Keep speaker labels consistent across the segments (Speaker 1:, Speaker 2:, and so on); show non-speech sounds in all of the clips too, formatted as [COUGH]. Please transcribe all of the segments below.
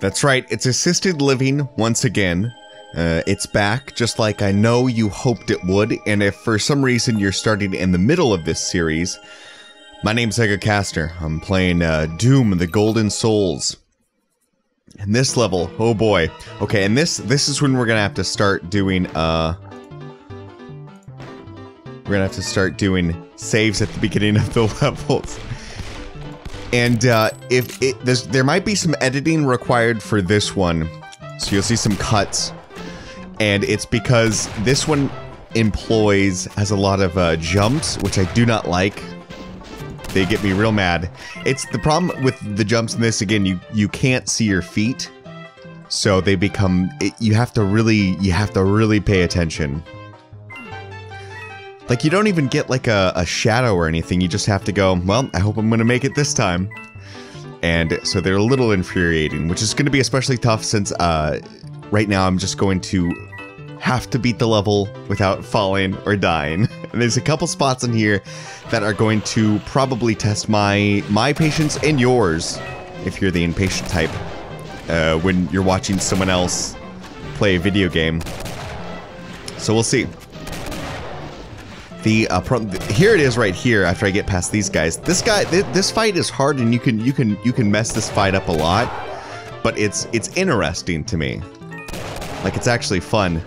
Speaker 1: That's right, it's assisted living once again. Uh, it's back, just like I know you hoped it would, and if for some reason you're starting in the middle of this series, my name's Edger Kastner. I'm playing uh, Doom: The Golden Souls. And this level, oh boy. Okay, and this this is when we're gonna have to start doing uh we're gonna have to start doing saves at the beginning of the [LAUGHS] levels. And uh, if it there might be some editing required for this one, so you'll see some cuts, and it's because this one employs has a lot of uh, jumps, which I do not like. They get me real mad. It's the problem with the jumps in this. Again, you you can't see your feet, so they become. It, you have to really you have to really pay attention. Like, you don't even get, like, a, a shadow or anything. You just have to go, well, I hope I'm going to make it this time. And so they're a little infuriating, which is going to be especially tough since, uh, right now I'm just going to have to beat the level without falling or dying. [LAUGHS] And there's a couple spots in here that are going to probably test my my patience and yours, if you're the impatient type, uh, when you're watching someone else play a video game. So we'll see. The uh, here it is right here. After I get past these guys, this guy, th this fight is hard, and you can you can you can mess this fight up a lot, but it's it's interesting to me. Like it's actually fun.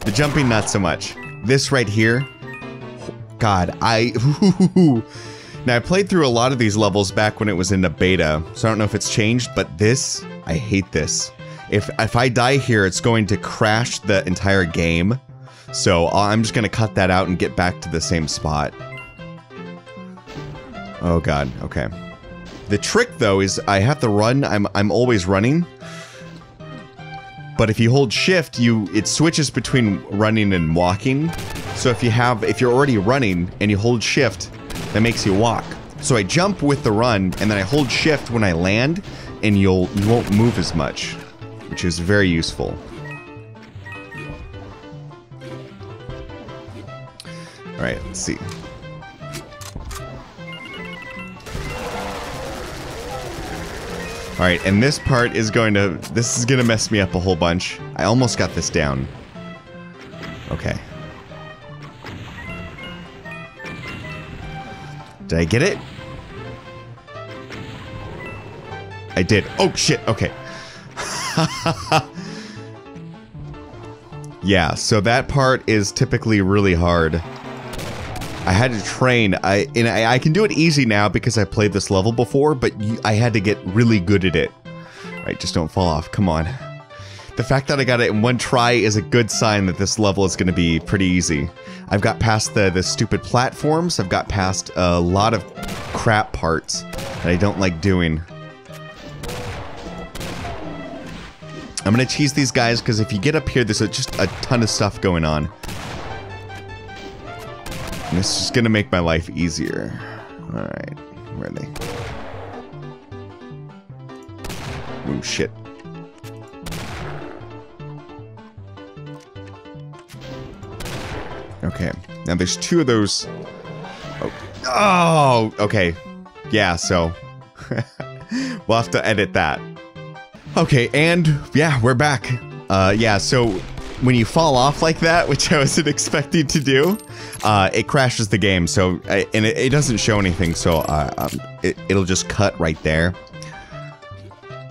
Speaker 1: The jumping, not so much. This right here, God, I. [LAUGHS] now I played through a lot of these levels back when it was in the beta, so I don't know if it's changed, but this, I hate this. If if I die here, it's going to crash the entire game. So uh, I'm just going to cut that out and get back to the same spot. Oh god, okay. The trick though is I have to run, I'm, I'm always running. But if you hold shift, you it switches between running and walking. So if you have, if you're already running and you hold shift, that makes you walk. So I jump with the run and then I hold shift when I land and you'll, you won't move as much, which is very useful. Alright, let's see. Alright, and this part is going to... This is going to mess me up a whole bunch. I almost got this down. Okay. Did I get it? I did. Oh, shit. Okay. [LAUGHS] yeah, so that part is typically really hard. I had to train. I and I, I, can do it easy now because I played this level before, but you, I had to get really good at it. Right, just don't fall off. Come on. The fact that I got it in one try is a good sign that this level is going to be pretty easy. I've got past the, the stupid platforms. I've got past a lot of crap parts that I don't like doing. I'm going to cheese these guys because if you get up here, there's a, just a ton of stuff going on. This is gonna make my life easier. Alright, they? Oh shit. Okay, now there's two of those. Oh, oh okay. Yeah, so [LAUGHS] we'll have to edit that. Okay, and yeah, we're back. Uh, yeah, so when you fall off like that, which I wasn't [LAUGHS] expecting to do, uh, it crashes the game. So, uh, and it, it doesn't show anything, so uh, um, it, it'll just cut right there.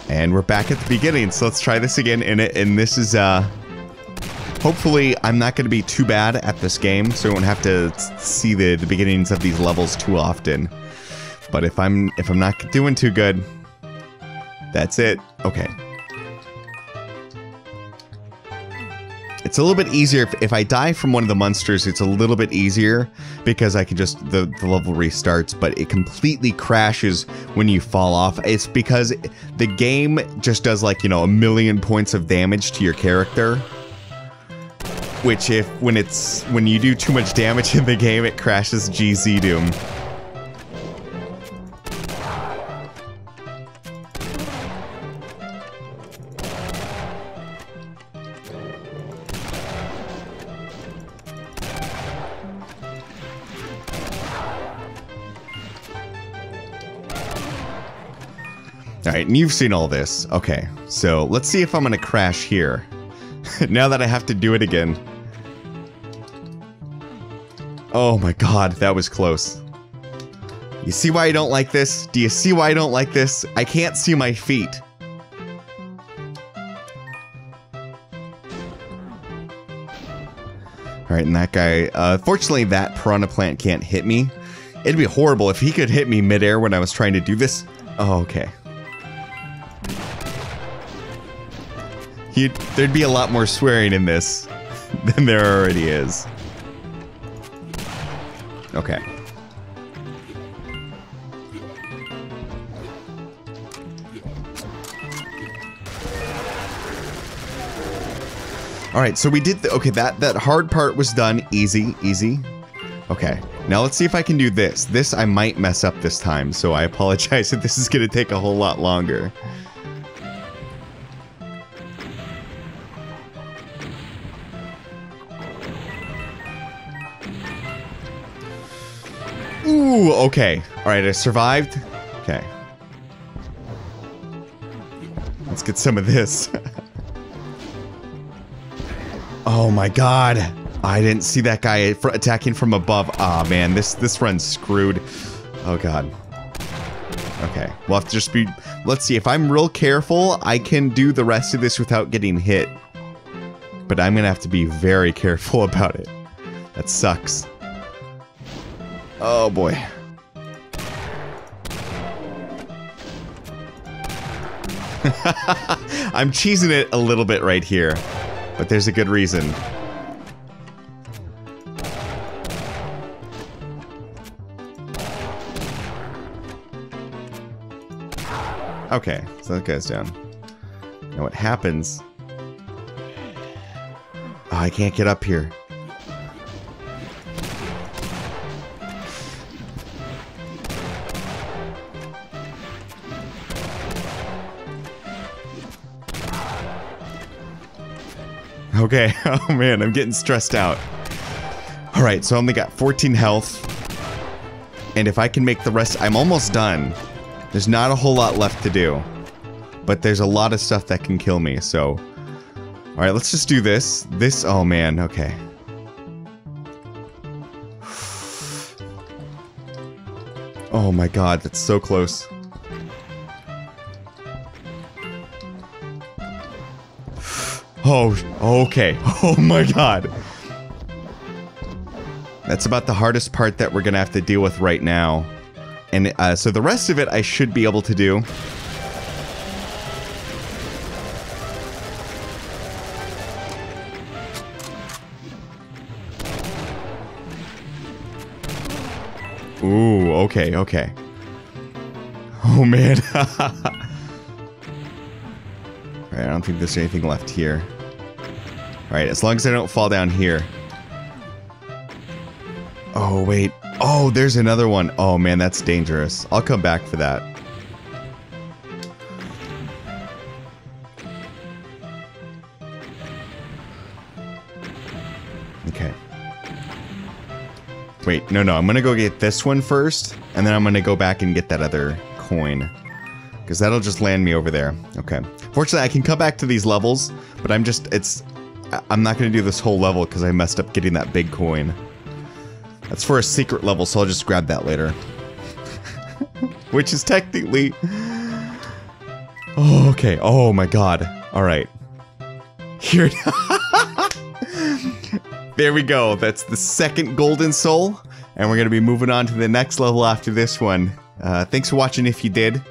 Speaker 1: And we're back at the beginning, so let's try this again. And, it, and this is, uh, hopefully I'm not going to be too bad at this game, so I won't have to see the, the beginnings of these levels too often. But if I'm, if I'm not doing too good, that's it. Okay. It's a little bit easier. If, if I die from one of the monsters, it's a little bit easier because I can just, the, the level restarts, but it completely crashes when you fall off. It's because the game just does like, you know, a million points of damage to your character. Which if, when it's, when you do too much damage in the game, it crashes GZ Doom. All right, and you've seen all this. Okay, so let's see if I'm gonna crash here. [LAUGHS] now that I have to do it again. Oh my god, that was close. You see why I don't like this? Do you see why I don't like this? I can't see my feet. Alright, and that guy, uh, fortunately that piranha plant can't hit me. It'd be horrible if he could hit me midair when I was trying to do this. Oh, okay. He'd, there'd be a lot more swearing in this [LAUGHS] than there already is. Okay. All right, so we did, the, okay, that, that hard part was done. Easy, easy. Okay, now let's see if I can do this. This I might mess up this time, so I apologize [LAUGHS] if this is to take a whole lot longer. Ooh, okay. All right, I survived. Okay. Let's get some of this. [LAUGHS] oh my god. I didn't see that guy attacking from above. Ah, oh, man, this this run's screwed. Oh god. Okay, we'll have to just be... Let's see, if I'm real careful, I can do the rest of this without getting hit. But I'm gonna have to be very [LAUGHS] careful about it. That sucks. Oh boy. [LAUGHS] I'm cheesing it a little bit right here, but there's a good reason. Okay, so that goes down. Now what happens... Oh, I can't get up here. Okay, [LAUGHS] oh man, I'm getting stressed out. Alright, so I only got 14 health. And if I can make the rest- I'm almost done. There's not a whole lot left to do. But there's a lot of stuff that can kill me, so... Alright, let's just do this. This- oh man, okay. [SIGHS] Oh my god, that's so close. Oh, okay. [LAUGHS] Oh my god. That's about the hardest part that we're gonna have to deal with right now. And uh, so the rest of it I should be able to do. Ooh, okay, okay. Oh man. [LAUGHS] Alright, I don't think there's anything left here. Alright, as long as I don't fall down here. Oh, wait. Oh, there's another one. Oh, man, that's dangerous. I'll come back for that. Okay. Wait, no, no. I'm gonna go get this one first, and then I'm gonna go back and get that other coin. Because that'll just land me over there. Okay. Fortunately, I can come back to these levels, but I'm just, it's, I'm not going to do this whole level because I messed up getting that big coin. That's for a secret level, so I'll just grab that later. [LAUGHS] Which is technically... Oh, okay. Oh my god. Alright. Here... [LAUGHS] there we go. That's the second golden soul. And we're going to be moving on to the next level after this one. Uh, thanks for watching if you did.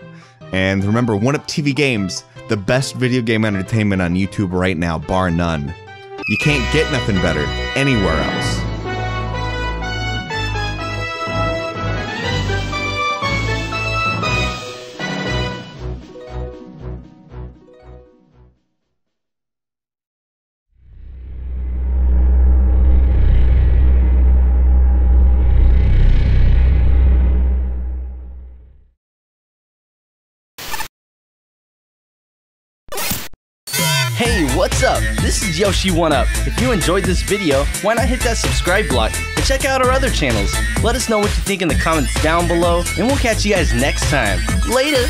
Speaker 1: And remember, One Up TV Games the best video game entertainment on YouTube right now, bar none. You can't get nothing better anywhere else.
Speaker 2: Hey, what's up? This is Yoshi1Up. If you enjoyed this video, why not hit that subscribe block and check out our other channels. Let us know what you think in the comments down below, and we'll catch you guys next time. Later!